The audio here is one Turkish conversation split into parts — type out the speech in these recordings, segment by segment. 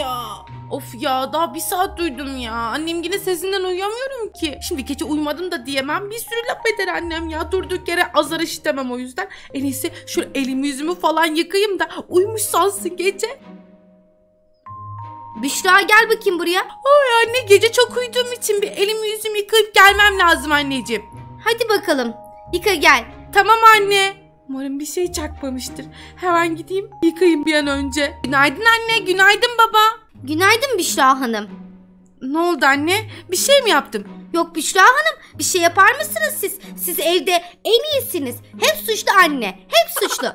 ya. Of ya daha bir saat duydum ya. Annem yine sesinden uyuyamıyorum ki. Şimdi gece uyumadım da diyemem. Bir sürü laf eder annem ya. Durduk yere azar işitemem o yüzden. En iyisi şu elimi yüzümü falan yıkayayım da uyumuş sansın gece. Büşra gel bakayım buraya. Ay anne gece çok uyuduğum için bir elimi yüzümü yıkayıp gelmem lazım anneciğim. Hadi bakalım. Yıka gel. Tamam anne. Umarım bir şey çakmamıştır. Hemen gideyim yıkayayım bir an önce. Günaydın anne, günaydın baba. Günaydın Büşra Hanım. Ne oldu anne? Bir şey mi yaptım? Yok Büşra Hanım bir şey yapar mısınız siz? Siz evde en iyisiniz. Hep suçlu anne. Hep suçlu.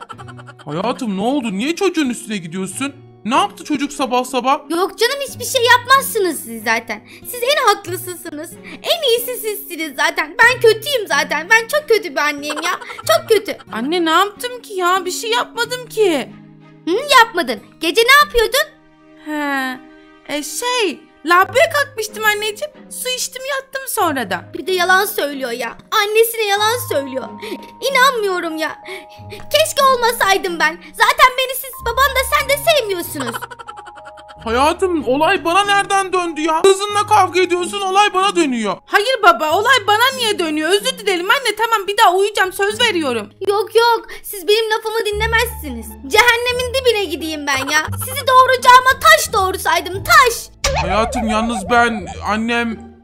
Hayatım ne oldu? Niye çocuğun üstüne gidiyorsun? Ne yaptı çocuk sabah sabah? Yok canım hiçbir şey yapmazsınız siz zaten. Siz en haklısısınız. En iyisi sizsiniz zaten. Ben kötüyüm zaten. Ben çok kötü bir anneyim ya. Çok kötü. Anne ne yaptım ki ya? Bir şey yapmadım ki. Yapmadın. Gece ne yapıyordun? He. E şey, lavaboya kalkmıştım anneciğim. Su içtim yattım sonra da. Bir de yalan söylüyor ya. Annesine yalan söylüyor. İnanmıyorum ya. Keşke olmasaydım ben. Zaten beni siz baban da sen de sevmiyorsunuz. Hayatım olay bana nereden döndü ya? Kızınla kavga ediyorsun olay bana dönüyor. Hayır baba, olay bana niye dönüyor? Özür dilerim anne. Tamam bir daha uyuyacağım. Söz veriyorum. Yok yok siz benim lafımı dinlemezsiniz. Cehennemin dibine gideyim ben ya. Sizi doğuracağıma taş doğursaydım taş. Hayatım yalnız ben annem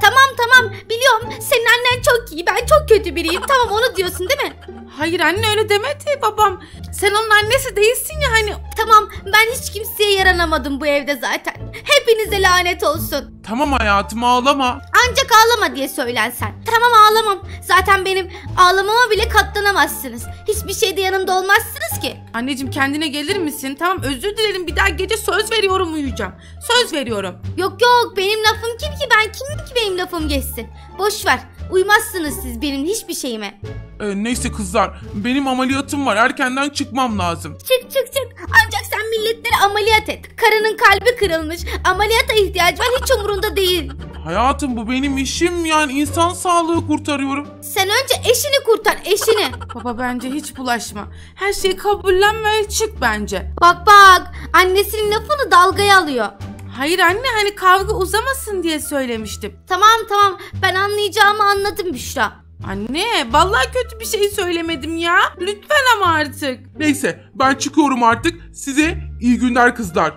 Tamam tamam biliyorum senin annen çok iyi ben çok kötü biriyim tamam onu diyorsun değil mi? Hayır anne öyle demedi babam. Sen onun annesi değilsin ya hani. Tamam ben hiç kimseye yaranamadım bu evde zaten. Hepinize lanet olsun. tamam hayatım ağlama. Ancak ağlama diye söylensen. Tamam ağlamam. Zaten benim ağlamama bile katlanamazsınız. Hiçbir şeyde yanımda olmazsınız ki. Anneciğim kendine gelir misin? Tamam özür dilerim bir daha gece söz veriyorum uyuyacağım. Söz veriyorum. Yok yok benim lafım kim ki ben kimim ki benim lafım geçsin. Boş ver. Uymazsınız siz benim hiçbir şeyime. Ee, neyse kızlar benim ameliyatım var erkenden çıkmam lazım. Çık çık çık. Ancak sen milletleri ameliyat et. Karının kalbi kırılmış. Ameliyata ihtiyaç var hiç umurunda değil. Hayatım bu benim işim yani insan sağlığı kurtarıyorum. Sen önce eşini kurtar eşini. Baba bence hiç bulaşma. Her şeyi kabullenme ve çık bence. Bak bak annesinin lafını dalgaya alıyor. Hayır anne hani kavga uzamasın diye söylemiştim. Tamam tamam ben anlayacağımı anladım Büşra. Anne vallahi kötü bir şey söylemedim ya. Lütfen ama artık. Neyse ben çıkıyorum artık size iyi günler kızlar.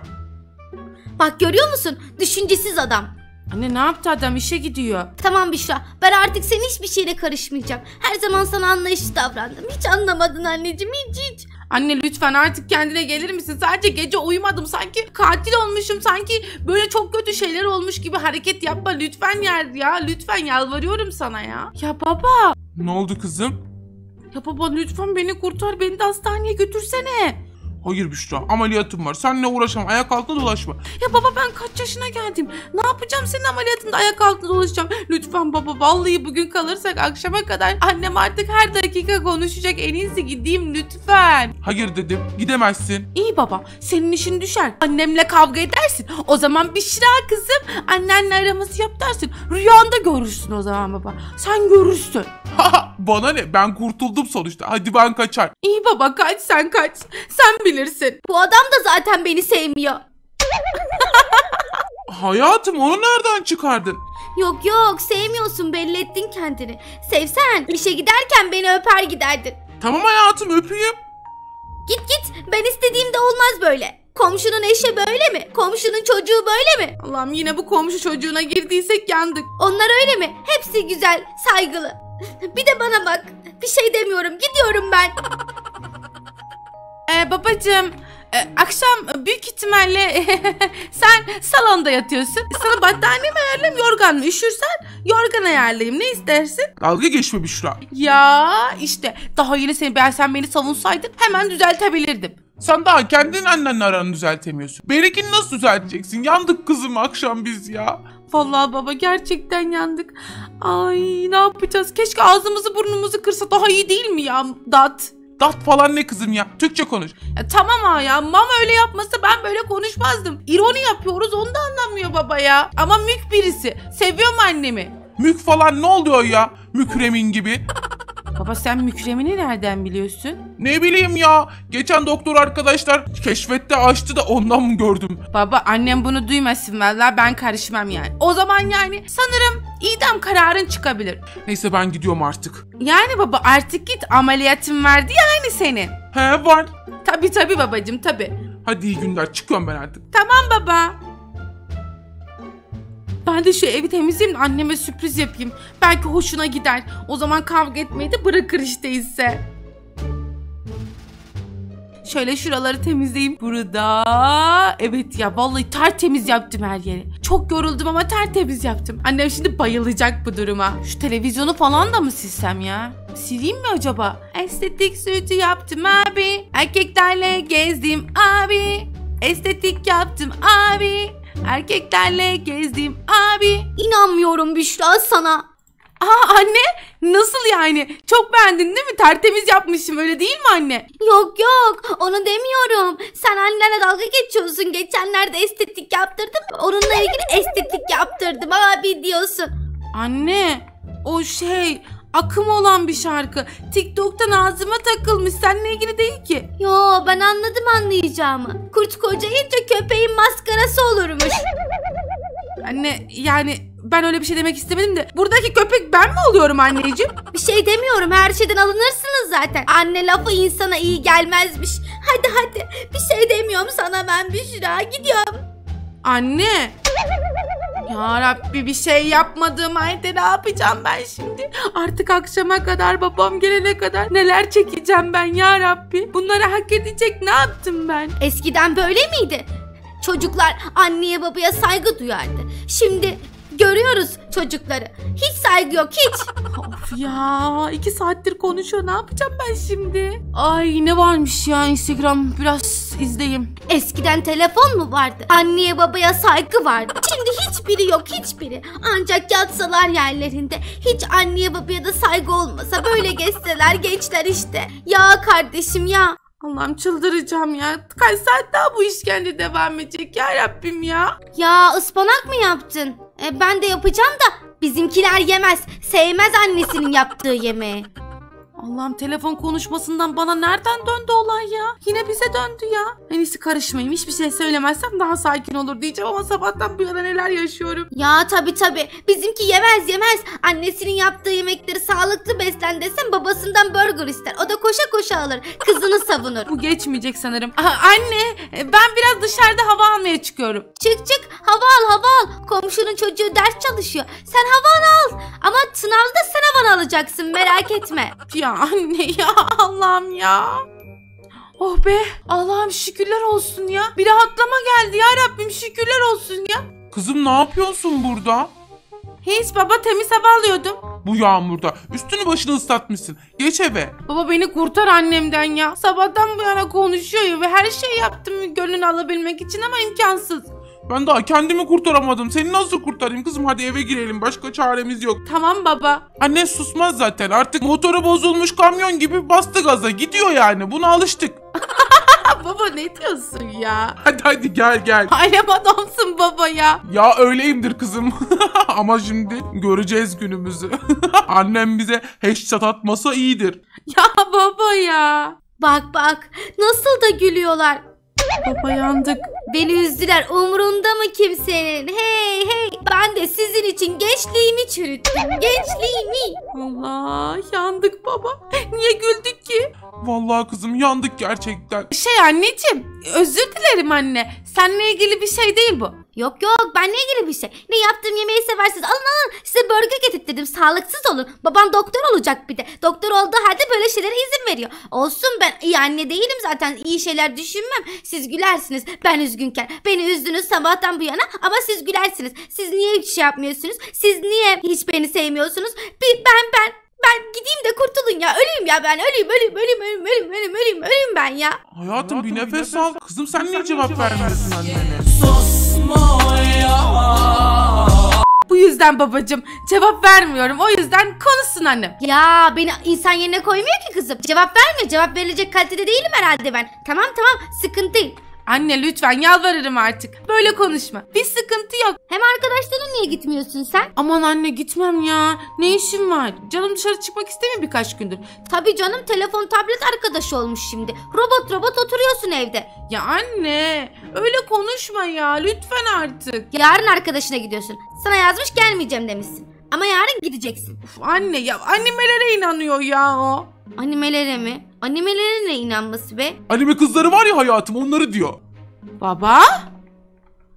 Bak görüyor musun? Düşüncesiz adam. Anne ne yaptı adam işe gidiyor. Tamam Büşra ben artık senin hiçbir şeyle karışmayacağım. Her zaman sana anlayışlı davrandım. Hiç anlamadın anneciğim hiç hiç. Anne lütfen artık kendine gelir misin? Sadece gece uyumadım. Sanki katil olmuşum. Sanki böyle çok kötü şeyler olmuş gibi hareket yapma. Lütfen yer ya. Lütfen yalvarıyorum sana ya. Ya baba. Ne oldu kızım? Ya baba lütfen beni kurtar. Beni de hastaneye götürsene. Hayır Büşra ameliyatım var seninle uğraşamam ayak altında dolaşma. Ya baba ben kaç yaşına geldim? Ne yapacağım senin ameliyatında ayak altında dolaşacağım. Lütfen baba vallahi bugün kalırsak akşama kadar annem artık her dakika konuşacak. En iyisi gideyim lütfen. Hayır dedim gidemezsin. İyi baba senin işin düşer. Annemle kavga edersin. O zaman Bişra kızım annenle araması yap dersin. Rüyanda görürsün o zaman baba. Sen görürsün. Bana ne ben kurtuldum sonuçta hadi ben kaçar. İyi baba kaç sen kaç. Sen bilirsin. Bu adam da zaten beni sevmiyor. Hayatım onu nereden çıkardın? Yok yok sevmiyorsun belli ettin kendini. Sevsen işe giderken beni öper giderdin. Tamam hayatım öpeyim. Git git ben istediğimde olmaz böyle. Komşunun eşi böyle mi? Komşunun çocuğu böyle mi? Allah'ım yine bu komşu çocuğuna girdiysek yandık. Onlar öyle mi? Hepsi güzel, saygılı. Bir de bana bak. Bir şey demiyorum. Gidiyorum ben. Ee, babacığım e, akşam büyük ihtimalle sen salonda yatıyorsun. Sana battaniye mi ayarlayayım yorgan mı? Üşürsen yorgan ayarlayayım. Ne istersin? Dalga geçme Büşra. Ya işte daha yeni seni ben sen beni savunsaydın hemen düzeltebilirdim. Sen daha kendin annenle aranı düzeltemiyorsun. Benimkini nasıl düzelteceksin? Yandık kızım akşam biz ya. Vallahi baba gerçekten yandık. Ay ne yapacağız? Keşke ağzımızı burnumuzu kırsa daha iyi değil mi ya Dat? Dat falan ne kızım ya? Türkçe konuş. Ya tamam ha ya mama öyle yapmasa ben böyle konuşmazdım. İroni yapıyoruz onu da anlamıyor baba ya. Ama mük birisi. Seviyorum annemi. Mük falan ne oluyor ya? Mükremin gibi. Baba sen Mükremini nereden biliyorsun? Ne bileyim ya. Geçen doktor arkadaşlar keşfette açtı da ondan mı gördüm? Baba annem bunu duymasın valla ben karışmam yani. O zaman yani sanırım idam kararın çıkabilir. Neyse ben gidiyorum artık. Yani baba artık git ameliyatın vardı ya hani senin. He var. Tabi tabi babacım tabi. Hadi iyi günler. Çıkıyorum ben artık. Tamam baba. Ben de şu evi temizleyeyim de anneme sürpriz yapayım. Belki hoşuna gider. O zaman kavga etmeyi de bırakır işte ise. Şöyle şuraları temizleyeyim. Burada. Evet ya vallahi tertemiz yaptım her yeri. Çok yoruldum ama tertemiz yaptım. Annem şimdi bayılacak bu duruma. Şu televizyonu falan da mı silsem ya? Sileyim mi acaba? Estetik sütü yaptım abi. Erkeklerle gezdim abi. Estetik yaptım abi. Erkeklerle gezdim abi. İnanmıyorum Büşra sana. Aa anne nasıl yani? Çok beğendin değil mi? Tertemiz yapmışım öyle değil mi anne? Yok yok onu demiyorum. Sen annenle dalga geçiyorsun. Geçenlerde estetik yaptırdım. Onunla ilgili estetik yaptırdım abi diyorsun. Anne o şey akım olan bir şarkı. TikTok'tan ağzıma takılmış seninle ilgili değil ki. Yo ben anladım anlayacağımı. Kurt kocayınca köpeğin maskarası olurmuş. Anne yani ben öyle bir şey demek istemedim de buradaki köpek ben mi oluyorum anneciğim? Bir şey demiyorum her şeyden alınırsınız zaten. Anne lafı insana iyi gelmezmiş. Hadi hadi bir şey demiyorum sana ben Büşra gidiyorum. Anne. Ya Rabbi bir şey yapmadığım halde ne yapacağım ben şimdi? Artık akşama kadar babam gelene kadar neler çekeceğim ben ya Rabbi? Bunları hak edecek ne yaptım ben? Eskiden böyle miydi? Çocuklar anneye babaya saygı duyardı. Şimdi görüyoruz çocukları. Hiç saygı yok hiç. Of ya iki saattir konuşuyor ne yapacağım ben şimdi? Ay ne varmış ya Instagram biraz izleyeyim. Eskiden telefon mu vardı? Anneye babaya saygı vardı. Şimdi hiçbiri yok hiçbiri. Ancak yatsalar yerlerinde. Hiç anneye babaya da saygı olmasa böyle geçseler gençler işte. Ya kardeşim ya. Allah'ım çıldıracağım ya. Kaç saat daha bu işkence devam edecek ya Rabbim ya. Ya ıspanak mı yaptın? E, ben de yapacağım da bizimkiler yemez. Sevmez annesinin yaptığı yemeği. Allah'ım telefon konuşmasından bana nereden döndü olay ya? Yine bize döndü ya. En iyisi karışmayayım. Hiçbir şey söylemezsem daha sakin olur diyeceğim ama sabahtan bu yana neler yaşıyorum. Ya tabi tabi bizimki yemez yemez. Annesinin yaptığı yemekleri sağlıklı beslen desem babasından burger ister. O da koşa koşa alır. Kızını savunur. Bu geçmeyecek sanırım. Aha, anne ben biraz dışarıda hava almaya çıkıyorum. Çık çık hava al hava al. Komşunun çocuğu ders çalışıyor. Sen havanı al. Ama sınavda sen havanı alacaksın merak etme. Ya anne ya Allah'ım ya. Oh be Allah'ım şükürler olsun ya. Bir rahatlama geldi ya Rabbim şükürler olsun ya. Kızım ne yapıyorsun burada? Hiç baba temiz hava alıyordum. Bu yağmurda. Üstünü başını ıslatmışsın. Geç eve. Baba beni kurtar annemden ya. Sabahtan bu yana konuşuyor ya ve her şeyi yaptım gönlünü alabilmek için ama imkansız. Ben daha kendimi kurtaramadım. Seni nasıl kurtarayım kızım? Hadi eve girelim. Başka çaremiz yok. Tamam baba. Anne susmaz zaten. Artık motoru bozulmuş kamyon gibi bastı gaza. Gidiyor yani. Buna alıştık. Baba ne diyorsun ya? Hadi hadi gel gel. Alem adamsın baba ya. Ya öyleyimdir kızım. Ama şimdi göreceğiz günümüzü. Annem bize headshot atmasa iyidir. Ya baba ya. Bak bak nasıl da gülüyorlar. Baba yandık. Beni üzdüler umurunda mı kimsenin? Hey hey ben de sizin için gençliğimi çürüttüm. Gençliğimi. Allah yandık baba. Niye güldük ki? Vallahi kızım yandık gerçekten. Şey anneciğim özür dilerim anne. Seninle ilgili bir şey değil bu. Yok yok benle ilgili bir şey. Ne yaptığım yemeği seversiniz. Alın alın size burger getirttirdim. Sağlıksız olun. Babam doktor olacak bir de. Doktor olduğu halde böyle şeylere izin veriyor. Olsun ben iyi anne değilim zaten. İyi şeyler düşünmem. Siz gülersiniz. Ben üzgünken. Beni üzdünüz sabahtan bu yana ama siz gülersiniz. Siz niye hiç şey yapmıyorsunuz? Siz niye hiç beni sevmiyorsunuz? Bir, ben ben ben gideyim de kurtulun ya. Öleyim ya ben. Öleyim öleyim öleyim öleyim öleyim öleyim öleyim öleyim ben ya. Hayatım, bir nefes al. Kızım sen niye cevap vermiyorsun annene? Bu yüzden babacığım cevap vermiyorum. O yüzden konuşsun annem. Ya beni insan yerine koymuyor ki kızım. Cevap vermiyor. Cevap verilecek kalitede değilim herhalde ben. Tamam tamam sıkıntı değil. Anne lütfen yalvarırım artık. Böyle konuşma. Bir sıkıntı yok. Hem arkadaşlarına niye gitmiyorsun sen? Aman anne gitmem ya. Ne işim var? Canım dışarı çıkmak istemiyor birkaç gündür. Tabii canım telefon tablet arkadaşı olmuş şimdi. Robot robot oturuyorsun evde. Ya anne öyle konuşma ya lütfen artık. Yarın arkadaşına gidiyorsun. Sana yazmış gelmeyeceğim demişsin. Ama yarın gideceksin. Uf, anne ya animelere inanıyor ya o. Animelere mi? Animelere ne inanması be? Anime kızları var ya hayatım onları diyor. Baba?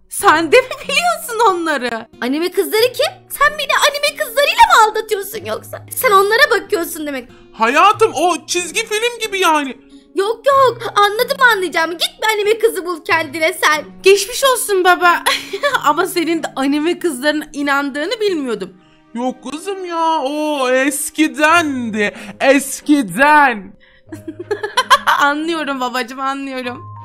Sen de mi biliyorsun onları? Anime kızları kim? Sen beni anime kızlarıyla mı aldatıyorsun yoksa? Sen onlara bakıyorsun demek. Hayatım o çizgi film gibi yani. Yok yok anladım anlayacağımı. Git bir anime kızı bul kendine sen. Geçmiş olsun baba. Ama senin de anime kızlarına inandığını bilmiyordum. Yok kızım ya o eskidendi. Eskiden. anlıyorum babacığım anlıyorum.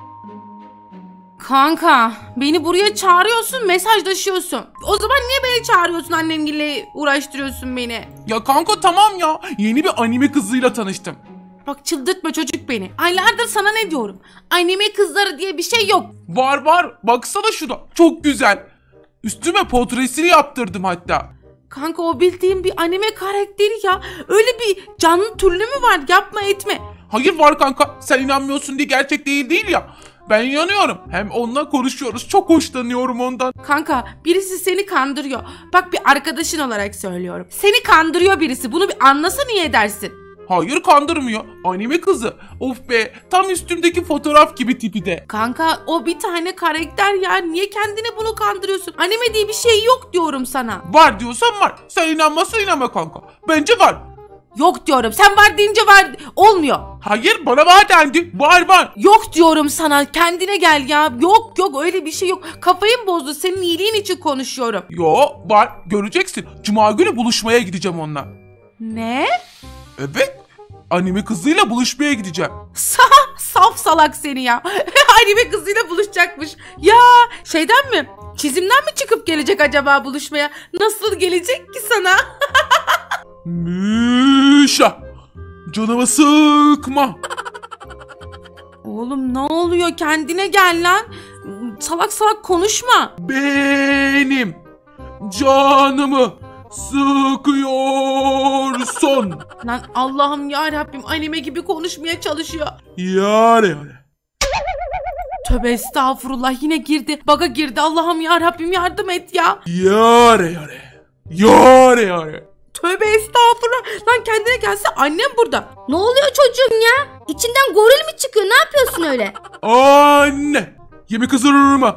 Kanka beni buraya çağırıyorsun mesajlaşıyorsun. O zaman niye beni çağırıyorsun annemgille uğraştırıyorsun beni? Ya kanka tamam ya. Yeni bir anime kızıyla tanıştım. Bak çıldırtma çocuk beni. Aylardır sana ne diyorum? Anime kızları diye bir şey yok. Var var. Baksana şuna. Çok güzel. Üstüme portresini yaptırdım hatta. Kanka o bildiğim bir anime karakteri ya. Öyle bir canlı türlü mü var? Yapma etme. Hayır var kanka. Sen inanmıyorsun diye gerçek değil değil ya. Ben inanıyorum. Hem onunla konuşuyoruz. Çok hoşlanıyorum ondan. Kanka birisi seni kandırıyor. Bak bir arkadaşın olarak söylüyorum. Seni kandırıyor birisi. Bunu bir anlasa niye edersin? Hayır kandırmıyor. Anime kızı. Of be. Tam üstümdeki fotoğraf gibi tipi de. Kanka o bir tane karakter ya. Niye kendine bunu kandırıyorsun? Anime diye bir şey yok diyorum sana. Var diyorsan var. Sen inanmazsan inanma kanka. Bence var. Yok diyorum. Sen var deyince var. Olmuyor. Hayır bana var dendi. Var var. Yok diyorum sana. Kendine gel ya. Yok yok öyle bir şey yok. Kafayı bozdu. Senin iyiliğin için konuşuyorum. Yo var. Göreceksin. Cuma günü buluşmaya gideceğim onunla. Ne? Evet. Anime kızıyla buluşmaya gideceğim. Sa saf salak seni ya. Anime kızıyla buluşacakmış. Ya şeyden mi? Çizimden mi çıkıp gelecek acaba buluşmaya? Nasıl gelecek ki sana? Mişa. Canımı sıkma. Oğlum ne oluyor? Kendine gel lan. Salak salak konuşma. Benim canımı sıkıyorsun. Lan Allah'ım ya Rabbim anime gibi konuşmaya çalışıyor. Yare yare. Tövbe estağfurullah yine girdi. Baga girdi. Allah'ım ya Rabbim yardım et ya. Yare yare. Yare yare. Tövbe estağfurullah. Lan kendine gelse annem burada. Ne oluyor çocuğum ya? İçinden goril mi çıkıyor? Ne yapıyorsun öyle? Anne. Yemek hazır mı?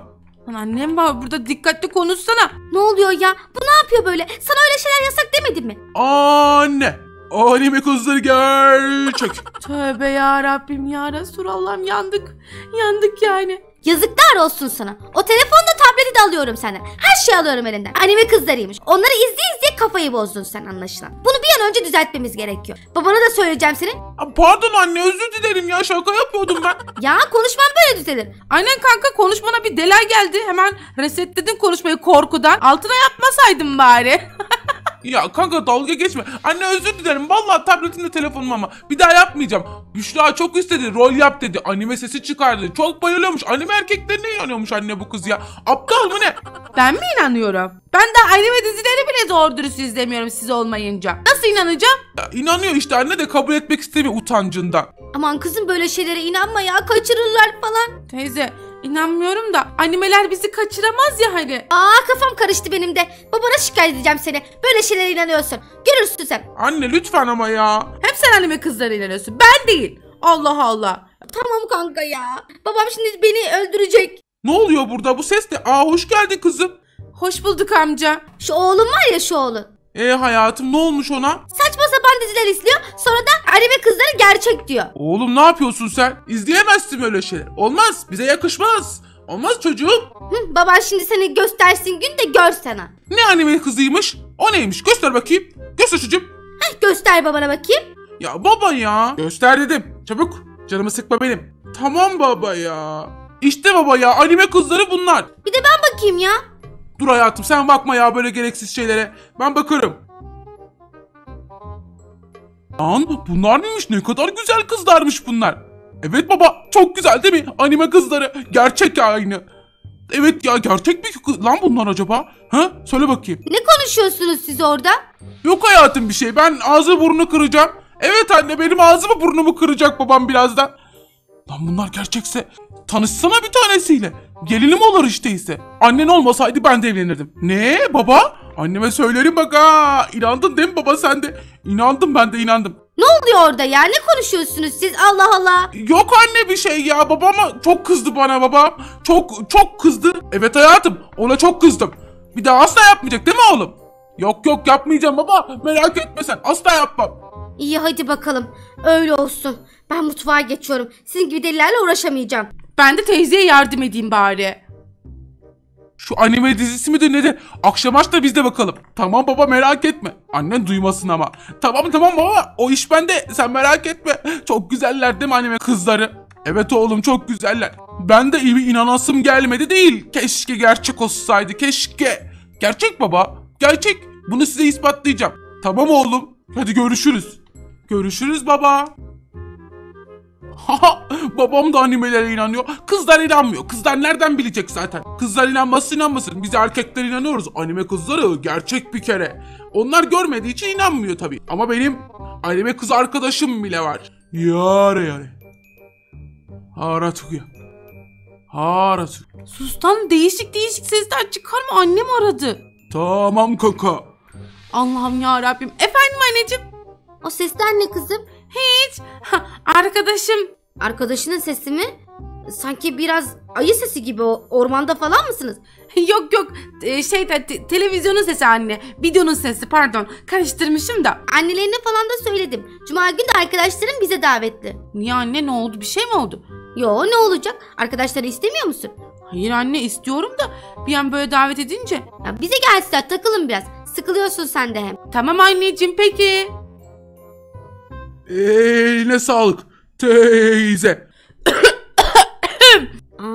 Lan annem var burada dikkatli konuşsana. Ne oluyor ya? Bu ne yapıyor böyle? Sana öyle şeyler yasak demedim mi? Anne. Anime kızları gerçek. Tövbe ya Rabbim ya Resulallah'ım yandık. Yandık yani. Yazıklar olsun sana. O telefonla tableti de alıyorum senden. Her şeyi alıyorum elinden. Anime kızlarıymış. Onları izleye izleye kafayı bozdun sen anlaşılan. Bunu bir an önce düzeltmemiz gerekiyor. Babana da söyleyeceğim senin. Aa, Pardon anne özür dilerim ya şaka yapıyordum ben. Ya konuşman böyle düzelir. Aynen kanka konuşmana bir delay geldi. Hemen resetledin konuşmayı korkudan. Altına yapmasaydın bari. Ya kanka dalga geçme. Anne özür dilerim. Vallahi tabletimle telefonum ama. Bir daha yapmayacağım. Büşra çok istedi. Rol yap dedi. Anime sesi çıkardı. Çok bayılıyormuş. Anime erkeklerine inanıyormuş anne bu kız ya. Aptal mı ne? ben mi inanıyorum? Ben de anime dizileri bile doğru dürüst izlemiyorum siz olmayınca. Nasıl inanacağım? Ya, inanıyor işte anne de kabul etmek istemiyor utancından. Aman kızım böyle şeylere inanma ya. Kaçırırlar falan. Teyze inanmıyorum da animeler bizi kaçıramaz ya hani. Aa kafam karıştı benim de. Babana şikayet edeceğim seni. Böyle şeylere inanıyorsun. Görürsün sen. Anne lütfen ama ya. Hep sen anime kızlarına inanıyorsun. Ben değil. Allah Allah. Tamam kanka ya. Babam şimdi beni öldürecek. Ne oluyor burada? Bu ses ne? Aa hoş geldin kızım. Hoş bulduk amca. Şu oğlum var ya şu oğlun. E hayatım ne olmuş ona? Saçma sapan diziler izliyor. Sonra da anime kızları gerçek diyor. Oğlum ne yapıyorsun sen? İzleyemezsin böyle şeyler. Olmaz. Bize yakışmaz. Olmaz çocuğum. Hı, baban şimdi seni göstersin gün de gör sana. Ne anime kızıymış? O neymiş? Göster bakayım. Göster çocuğum. Heh, göster babana bakayım. Ya baba ya. Göster dedim. Çabuk. Canımı sıkma benim. Tamam baba ya. İşte baba ya anime kızları bunlar. Bir de ben bakayım ya. Dur hayatım sen bakma ya böyle gereksiz şeylere. Ben bakarım. Lan bunlar neymiş? Ne kadar güzel kızlarmış bunlar. Evet baba çok güzel değil mi? Anime kızları gerçek aynı. Evet ya gerçek mi kız lan bunlar acaba? Ha? Söyle bakayım. Ne konuşuyorsunuz siz orada? Yok hayatım bir şey. Ben ağzı burnunu kıracağım. Evet anne benim ağzımı burnumu kıracak babam birazdan. Lan bunlar gerçekse tanışsana bir tanesiyle. Gelinim olur işte ise. Annen olmasaydı ben de evlenirdim. Ne baba? Anneme söylerim bak ha. İnandın değil mi baba sen de? İnandım ben de inandım. Ne oluyor orada ya? Ne konuşuyorsunuz siz? Allah Allah. Yok anne bir şey ya babama çok kızdı bana babam. Çok çok kızdı. Evet hayatım ona çok kızdım. Bir daha asla yapmayacak değil mi oğlum? Yok yok yapmayacağım baba merak etme sen asla yapmam. İyi hadi bakalım. Öyle olsun. Ben mutfağa geçiyorum. Sizin gibi delilerle uğraşamayacağım. Ben de teyzeye yardım edeyim bari. Şu anime dizisi midir nedir? Akşam aç da biz de bakalım. Tamam baba merak etme. Annen duymasın ama. Tamam tamam baba o iş bende sen merak etme. Çok güzeller değil mi anime kızları? Evet oğlum çok güzeller. Ben de iyi inanasım gelmedi değil. Keşke gerçek olsaydı keşke. Gerçek baba. Gerçek. Bunu size ispatlayacağım. Tamam oğlum. Hadi görüşürüz. Görüşürüz baba. Haha babam da animelere inanıyor. Kızlar inanmıyor. Kızlar nereden bilecek zaten? Kızlar inanmasın inanmasın. Biz erkekler inanıyoruz. Anime kızları gerçek bir kere. Onlar görmediği için inanmıyor tabii. Ama benim anime kız arkadaşım bile var. Yare yare. Haratuya. Haratu. Sustan değişik değişik sesler çıkarma annem aradı. Tamam kaka. Allah'ım ya Rabbim. Efendim anneciğim. O sesler ne kızım? Hiç. Ha, arkadaşım. Arkadaşının sesi mi? Sanki biraz ayı sesi gibi. Ormanda falan mısınız? Yok yok şey de te- televizyonun sesi anne. Videonun sesi pardon. Karıştırmışım da. Annelerine falan da söyledim. Cuma günü de arkadaşlarım bize davetli. Niye anne ne oldu bir şey mi oldu? Yo ne olacak? Arkadaşları istemiyor musun? Hayır anne istiyorum da bir an böyle davet edince. Ya bize gelsinler takılın biraz. Sıkılıyorsun sen de hem. Tamam anneciğim peki. Eline sağlık. Teyze.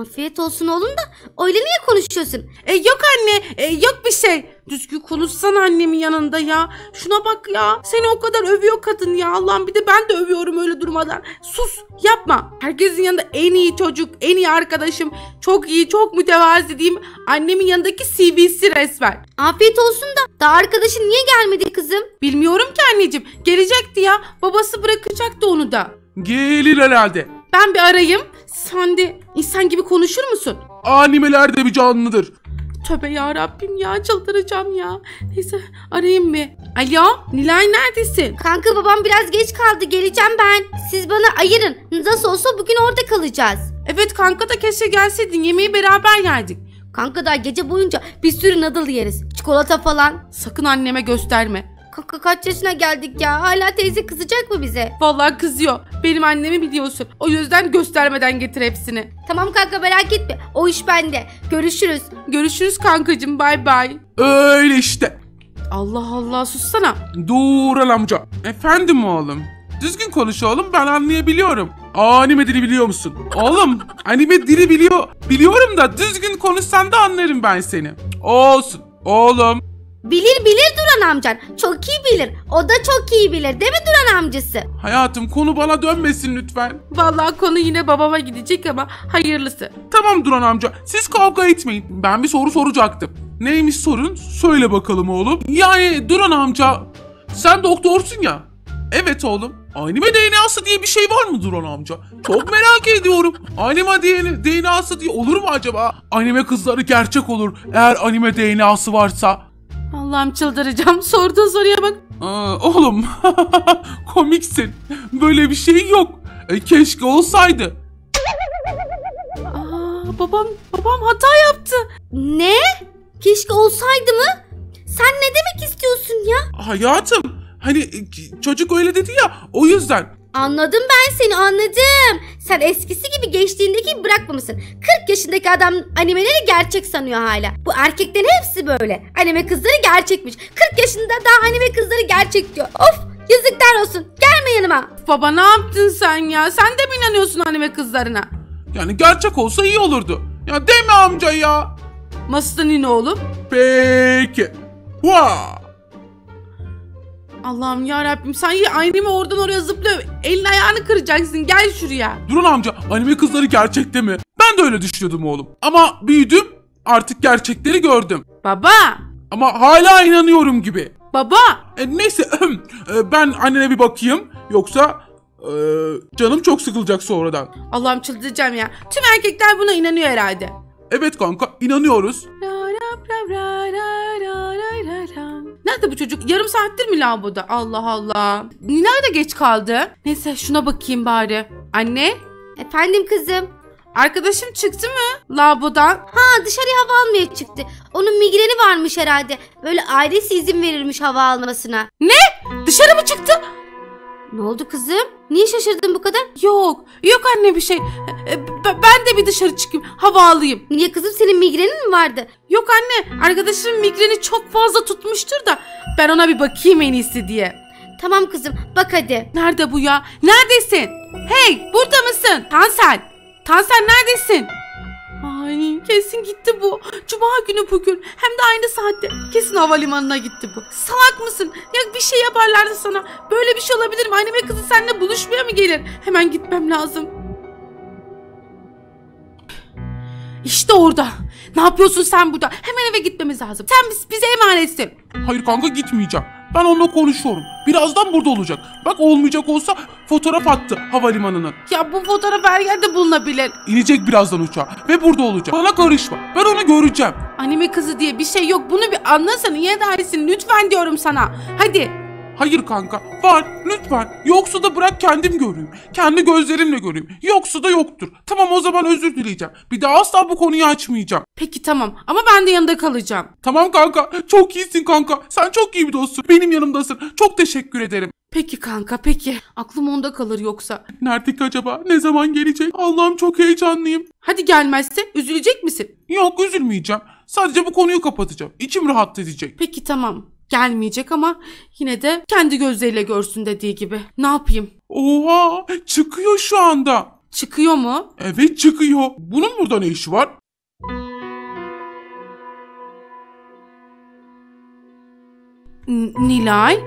Afiyet olsun oğlum da öyle niye konuşuyorsun? E, yok anne e, yok bir şey. Düzgün konuşsana annemin yanında ya. Şuna bak ya. Seni o kadar övüyor kadın ya. Allah'ım bir de ben de övüyorum öyle durmadan. Sus yapma. Herkesin yanında en iyi çocuk, en iyi arkadaşım. Çok iyi, çok mütevazi diyeyim. Annemin yanındaki CV'si resmen. Afiyet olsun da daha arkadaşın niye gelmedi kızım? Bilmiyorum ki anneciğim. Gelecekti ya. Babası bırakacaktı onu da. Gelir herhalde. Ben bir arayayım. Sen de insan gibi konuşur musun? Animeler de bir canlıdır. Tövbe ya Rabbim ya çıldıracağım ya. Neyse arayayım bir. Alo Nilay neredesin? Kanka babam biraz geç kaldı geleceğim ben. Siz bana ayırın. Nasıl olsa bugün orada kalacağız. Evet kanka da keşke gelseydin yemeği beraber yerdik. Kanka daha gece boyunca bir sürü noodle yeriz. Çikolata falan. Sakın anneme gösterme. Kanka kaç yaşına geldik ya? Hala teyze kızacak mı bize? Vallahi kızıyor. Benim annemi biliyorsun. O yüzden göstermeden getir hepsini. Tamam kanka merak etme. O iş bende. Görüşürüz. Görüşürüz kankacığım bay bay. Öyle işte. Allah Allah sussana. Duran amca. Efendim oğlum. Düzgün konuş oğlum ben anlayabiliyorum. Anime dili biliyor musun? Oğlum anime dili biliyor. Biliyorum da düzgün konuşsan da anlarım ben seni. Olsun. Oğlum. Bilir bilir Duran amcan. Çok iyi bilir. O da çok iyi bilir. Değil mi Duran amcası? Hayatım konu bana dönmesin lütfen. Vallahi konu yine babama gidecek ama hayırlısı. Tamam Duran amca siz kavga etmeyin. Ben bir soru soracaktım. Neymiş sorun? Söyle bakalım oğlum. Yani Duran amca sen doktorsun ya. Evet oğlum. Anime DNA'sı diye bir şey var mı Duran amca? Çok merak ediyorum. Anime DNA'sı diye olur mu acaba? Anime kızları gerçek olur eğer anime DNA'sı varsa. Allah'ım çıldıracağım. Sorduğun soruya bak. Aa, oğlum komiksin. Böyle bir şey yok. E, keşke olsaydı. Aa, babam babam hata yaptı. Ne? Keşke olsaydı mı? Sen ne demek istiyorsun ya? Hayatım hani e, çocuk öyle dedi ya o yüzden. Anladım ben seni anladım. Sen eskisi gibi geçtiğindeki gibi bırakmamışsın. 40 yaşındaki adam animeleri gerçek sanıyor hala. Bu erkeklerin hepsi böyle. Anime kızları gerçekmiş. 40 yaşında daha anime kızları gerçek diyor. Of yazıklar olsun. Gelme yanıma. Baba ne yaptın sen ya? Sen de mi inanıyorsun anime kızlarına? Yani gerçek olsa iyi olurdu. Ya deme amca ya. Nasılsın yine oğlum? Peki. Vaa. Allah'ım ya Rabbim sen ya annemi oradan oraya zıplıyor. Elini ayağını kıracaksın. Gel şuraya. Durun amca anime kızları gerçekte mi? Ben de öyle düşünüyordum oğlum. Ama büyüdüm artık gerçekleri gördüm. Baba. Ama hala inanıyorum gibi. Baba. E, neyse e, ben annene bir bakayım. Yoksa e, canım çok sıkılacak sonradan. Allah'ım çıldıracağım ya. Tüm erkekler buna inanıyor herhalde. Evet kanka inanıyoruz. Nerede bu çocuk? Yarım saattir mi lavaboda? Allah Allah. Nerede geç kaldı? Neyse şuna bakayım bari. Anne? Efendim kızım. Arkadaşım çıktı mı lavabodan? Ha dışarıya hava almaya çıktı. Onun migreni varmış herhalde. Böyle ailesi izin verirmiş hava almasına. Dışarı mı çıktı? Ne oldu kızım? Niye şaşırdın bu kadar? Yok. Yok anne bir şey. E, Ben de bir dışarı çıkayım. Hava alayım. Niye kızım senin migrenin mi vardı? Yok anne. Arkadaşımın migreni çok fazla tutmuştur da ben ona bir bakayım en iyisi diye. Tamam kızım bak hadi. Nerede bu ya? Neredesin? Hey burada mısın? Tansel. Tansel neredesin? Ay kesin gitti bu. Cuma günü bugün. Hem de aynı saatte. Kesin havalimanına gitti bu. Salak mısın? Ya bir şey yaparlardı sana. Böyle bir şey olabilir mi? Anneme kızı seninle buluşmaya mı gelir? Hemen gitmem lazım. İşte orada. Ne yapıyorsun sen burada? Hemen eve gitmemiz lazım. Sen biz, bize emanetsin. Hayır kanka gitmeyeceğim. Ben onunla konuşuyorum. Birazdan burada olacak. Bak olmayacak olsa fotoğraf attı havalimanının. Ya bu fotoğraf her yerde bulunabilir. İnecek birazdan uçağa ve burada olacak. Bana karışma. Ben onu göreceğim. Anime kızı diye bir şey yok. Bunu bir anlasana. Niye dersin? Lütfen diyorum sana. Hadi. Hayır kanka. Var. Lütfen. Yoksa da bırak kendim göreyim. Kendi gözlerimle göreyim. Yoksa da yoktur. Tamam o zaman özür dileyeceğim. Bir daha asla bu konuyu açmayacağım. Peki tamam. Ama ben de yanında kalacağım. Tamam kanka. Çok iyisin kanka. Sen çok iyi bir dostsun. Benim yanımdasın. Çok teşekkür ederim. Peki kanka peki. Aklım onda kalır yoksa. Nerede ki acaba? Ne zaman gelecek? Allah'ım çok heyecanlıyım. Hadi gelmezse üzülecek misin? Yok üzülmeyeceğim. Sadece bu konuyu kapatacağım. İçim rahat edecek. Peki tamam. Gelmeyecek ama yine de kendi gözleriyle görsün dediği gibi. Ne yapayım? Oha! Çıkıyor şu anda. Çıkıyor mu? Evet çıkıyor. Bunun burada ne işi var? N- Nilay?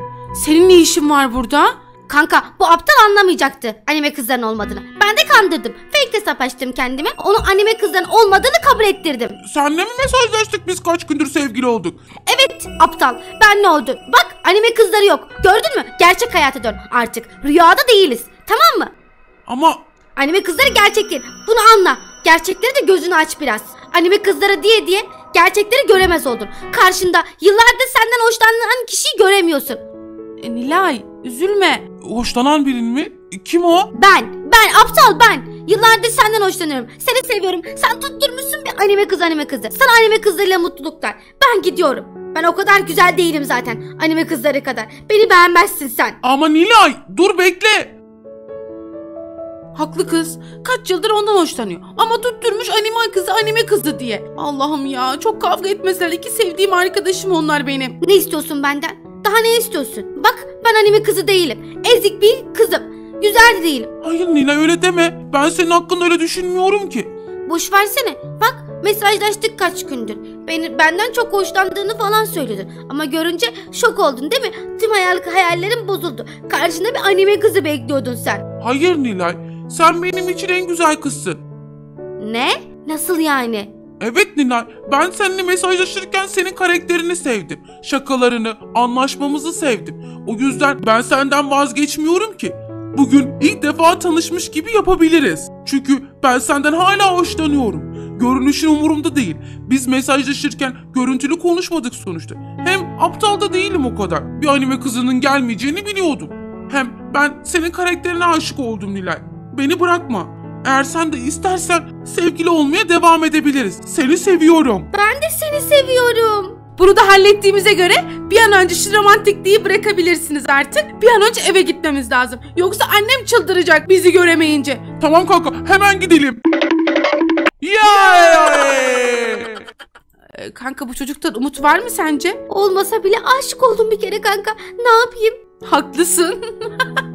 Senin ne işin var burada? Kanka bu aptal anlamayacaktı anime kızların olmadığını. Ben de kandırdım. Fake hesap açtım kendime. Onu anime kızların olmadığını kabul ettirdim. Senle mi mesajlaştık biz kaç gündür sevgili olduk? Evet aptal. Ben ne oldu? Bak anime kızları yok. Gördün mü? Gerçek hayata dön artık. Rüyada değiliz. Tamam mı? Ama Anime kızları gerçek değil. Bunu anla. Gerçekleri de gözünü aç biraz. Anime kızları diye diye gerçekleri göremez oldun. Karşında yıllardır senden hoşlanan kişiyi göremiyorsun. E, Nilay üzülme. hoşlanan birin mi? Kim o? Ben, ben aptal ben. Yıllardır senden hoşlanıyorum. Seni seviyorum. Sen tutturmuşsun bir anime kız anime kızı. Sana anime kızlarıyla mutluluklar. Ben gidiyorum. Ben o kadar güzel değilim zaten. Anime kızları kadar. Beni beğenmezsin sen. Ama Nilay dur bekle. Haklı kız. Kaç yıldır ondan hoşlanıyor. Ama tutturmuş anime kızı anime kızı diye. Allah'ım ya çok kavga etmeseler. İki sevdiğim arkadaşım onlar benim. Ne istiyorsun benden? Daha ne istiyorsun? Bak ben anime kızı değilim. Ezik bir kızım. Güzel de değilim. Hayır Nilay öyle deme. Ben senin hakkında öyle düşünmüyorum ki. Boş versene. Bak mesajlaştık kaç gündür. Beni benden çok hoşlandığını falan söyledin. Ama görünce şok oldun değil mi? Tüm hayal hayallerim bozuldu. Karşında bir anime kızı bekliyordun sen. Hayır Nilay. Sen benim için en güzel kızsın. Ne? Nasıl yani? Evet Nilay, ben seninle mesajlaşırken senin karakterini sevdim. Şakalarını, anlaşmamızı sevdim. O yüzden ben senden vazgeçmiyorum ki. Bugün ilk defa tanışmış gibi yapabiliriz. Çünkü ben senden hala hoşlanıyorum. Görünüşün umurumda değil. Biz mesajlaşırken görüntülü konuşmadık sonuçta. Hem aptal da değilim o kadar. Bir anime kızının gelmeyeceğini biliyordum. Hem ben senin karakterine aşık oldum Nilay. Beni bırakma. Eğer sen de istersen sevgili olmaya devam edebiliriz. Seni seviyorum. Ben de seni seviyorum. Bunu da hallettiğimize göre bir an önce şu romantikliği bırakabilirsiniz artık. Bir an önce eve gitmemiz lazım. Yoksa annem çıldıracak bizi göremeyince. Tamam kanka hemen gidelim. Yay! Ee, kanka bu çocuktan umut var mı sence? Olmasa bile aşık oldum bir kere kanka. Ne yapayım? Haklısın.